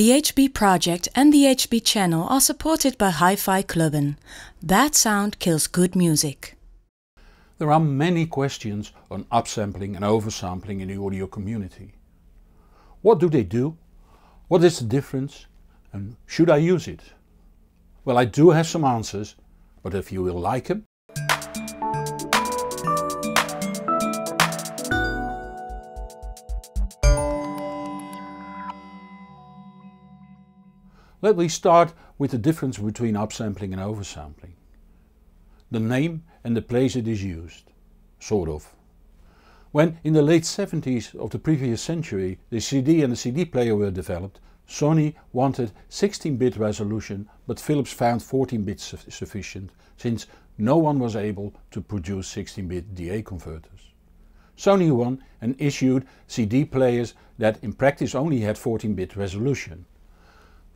The HB project and the HB channel are supported by Hi-Fi Klubben. Bad sound kills good music. There are many questions on upsampling and oversampling in the audio community. What do they do? What is the difference? And should I use it? Well, I do have some answers, but if you will like them, Let me start with the difference between upsampling and oversampling. The name and the place it is used. Sort of. When in the late 70s of the previous century the CD and the CD player were developed, Sony wanted 16-bit resolution but Philips found 14 bits su sufficient since no one was able to produce 16-bit DA converters. Sony won and issued CD players that in practice only had 14-bit resolution.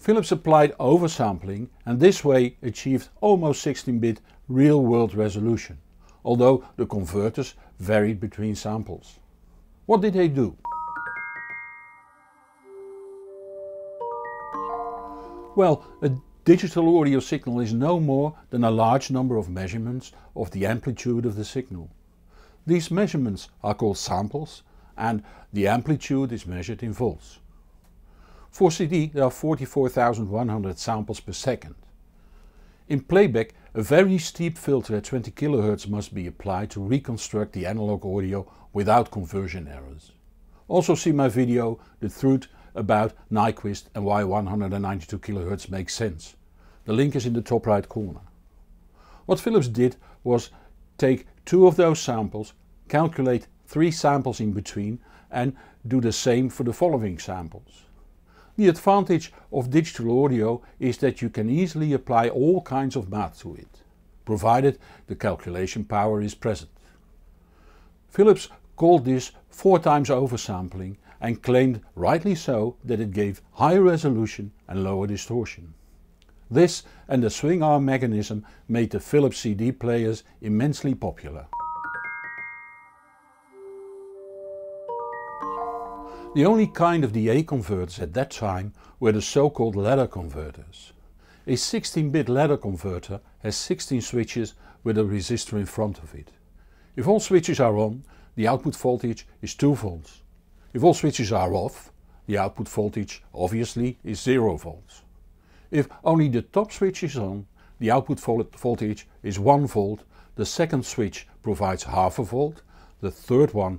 Philips applied oversampling and this way achieved almost 16-bit real-world resolution, although the converters varied between samples. What did they do? Well, a digital audio signal is no more than a large number of measurements of the amplitude of the signal. These measurements are called samples and the amplitude is measured in volts. For CD there are 44,100 samples per second. In playback a very steep filter at 20 kHz must be applied to reconstruct the analog audio without conversion errors. Also see my video The Truth about Nyquist and why 192 kHz makes sense. The link is in the top right corner. What Philips did was take two of those samples, calculate three samples in between and do the same for the following samples. The advantage of digital audio is that you can easily apply all kinds of math to it, provided the calculation power is present. Philips called this four times oversampling and claimed rightly so that it gave higher resolution and lower distortion. This and the swing arm mechanism made the Philips CD players immensely popular. The only kind of DA converters at that time were the so-called ladder converters. A 16-bit ladder converter has 16 switches with a resistor in front of it. If all switches are on, the output voltage is 2 volts. If all switches are off, the output voltage obviously is 0 volts. If only the top switch is on, the output voltage is 1 volt, the second switch provides half a volt, the third one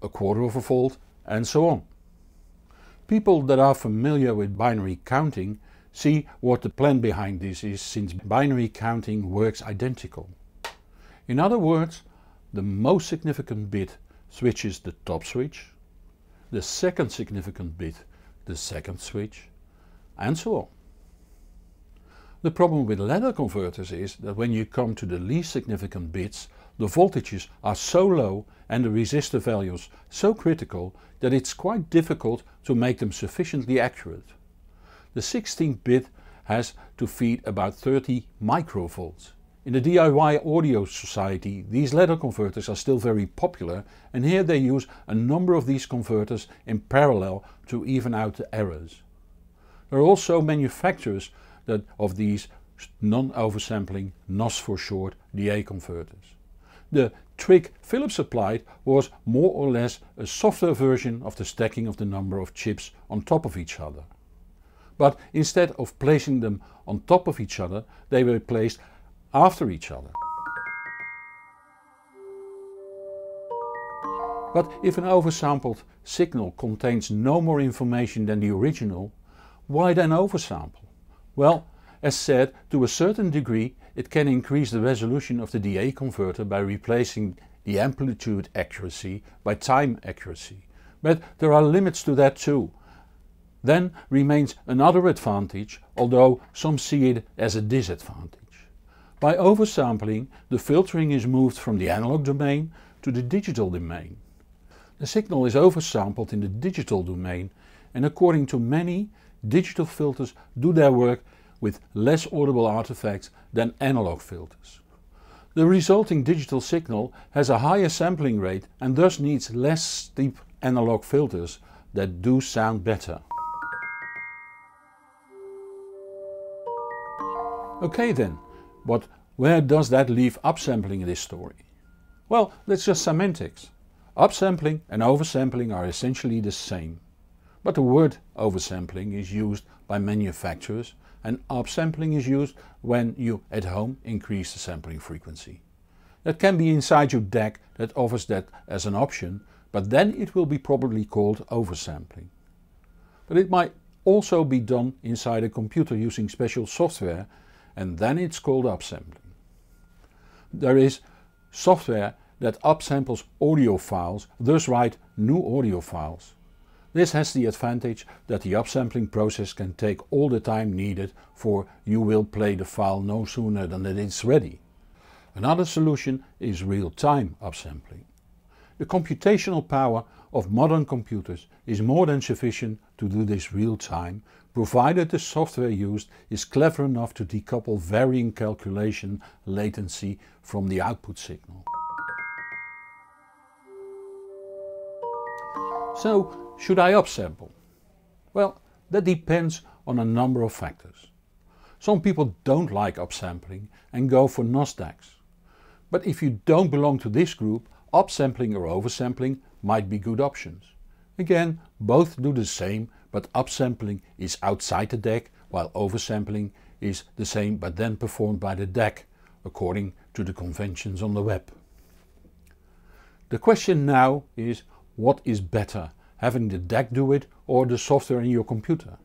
a quarter of a volt and so on. People that are familiar with binary counting see what the plan behind this is since binary counting works identical. In other words, the most significant bit switches the top switch, the second significant bit the second switch, and so on. The problem with ladder converters is that when you come to the least significant bits the voltages are so low and the resistor values so critical that it's quite difficult to make them sufficiently accurate. The 16-bit has to feed about 30 microvolts. In the DIY audio society these ladder converters are still very popular and here they use a number of these converters in parallel to even out the errors. There are also manufacturers that of these non-oversampling NOS for short DA converters. The trick Philips applied was more or less a softer version of the stacking of the number of chips on top of each other. But instead of placing them on top of each other, they were placed after each other. But if an oversampled signal contains no more information than the original, why then oversample? Well, as said, to a certain degree it can increase the resolution of the DA converter by replacing the amplitude accuracy by time accuracy. But there are limits to that too. Then remains another advantage, although some see it as a disadvantage. By oversampling, the filtering is moved from the analog domain to the digital domain. The signal is oversampled in the digital domain and according to many, digital filters do their work with less audible artifacts than analog filters. The resulting digital signal has a higher sampling rate and thus needs less steep analog filters that do sound better. Okay then, but where does that leave upsampling in this story? Well, that's just semantics. Upsampling and oversampling are essentially the same. But the word oversampling is used by manufacturers and upsampling is used when you at home increase the sampling frequency. That can be inside your DAC that offers that as an option, but then it will be probably called oversampling. But it might also be done inside a computer using special software and then it's called upsampling. There is software that upsamples audio files, thus write new audio files. This has the advantage that the upsampling process can take all the time needed for you will play the file no sooner than it is ready. Another solution is real-time upsampling. The computational power of modern computers is more than sufficient to do this real time, provided the software used is clever enough to decouple varying calculation latency from the output signal. So, should I upsample? Well, that depends on a number of factors. Some people don't like upsampling and go for NOS DACs. But if you don't belong to this group, upsampling or oversampling might be good options. Again, both do the same, but upsampling is outside the DAC, while oversampling is the same but then performed by the DAC, according to the conventions on the web. The question now is what is better, having the DAC do it or the software in your computer?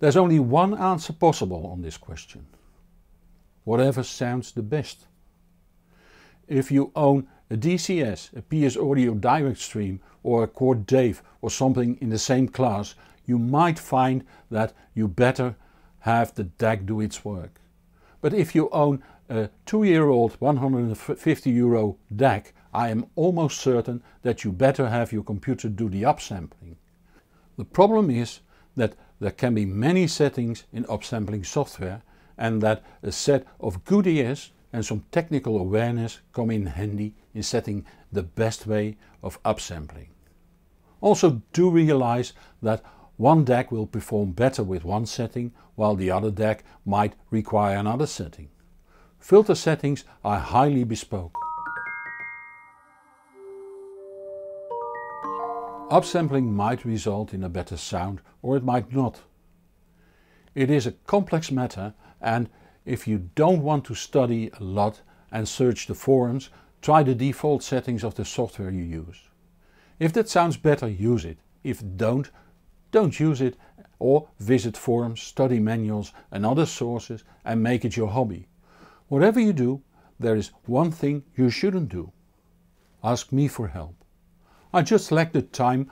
There's only one answer possible on this question. Whatever sounds the best. If you own a DCS, a PS Audio Direct Stream or a Chord Dave or something in the same class, you might find that you better have the DAC do its work. But if you own a 2 year old 150 euro DAC, I am almost certain that you better have your computer do the upsampling. The problem is that there can be many settings in upsampling software and that a set of good ears and some technical awareness come in handy in setting the best way of upsampling. Also do realize that one DAC will perform better with one setting while the other DAC might require another setting. Filter settings are highly bespoke. Upsampling might result in a better sound or it might not. It is a complex matter and if you don't want to study a lot and search the forums, try the default settings of the software you use. If that sounds better, use it. If don't, don't use it or visit forums, study manuals and other sources and make it your hobby. Whatever you do, there is one thing you shouldn't do. Ask me for help. I just lack the time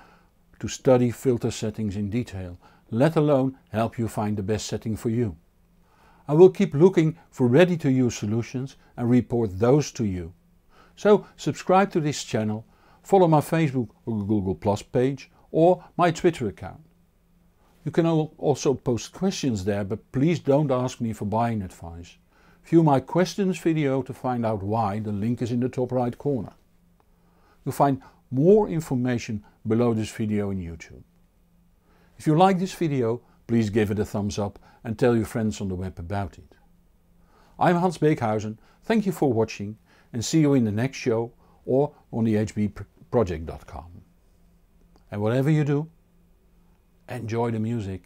to study filter settings in detail, let alone help you find the best setting for you. I will keep looking for ready to use solutions and report those to you. So subscribe to this channel, follow my Facebook or Google Plus page or my Twitter account. You can also post questions there but please don't ask me for buying advice. View my questions video to find out why, the link is in the top right corner. You'll find more information below this video in YouTube. If you like this video Please give it a thumbs up and tell your friends on the web about it. I'm Hans Beekhuyzen, thank you for watching and see you in the next show or on the hbproject.com. And whatever you do, enjoy the music.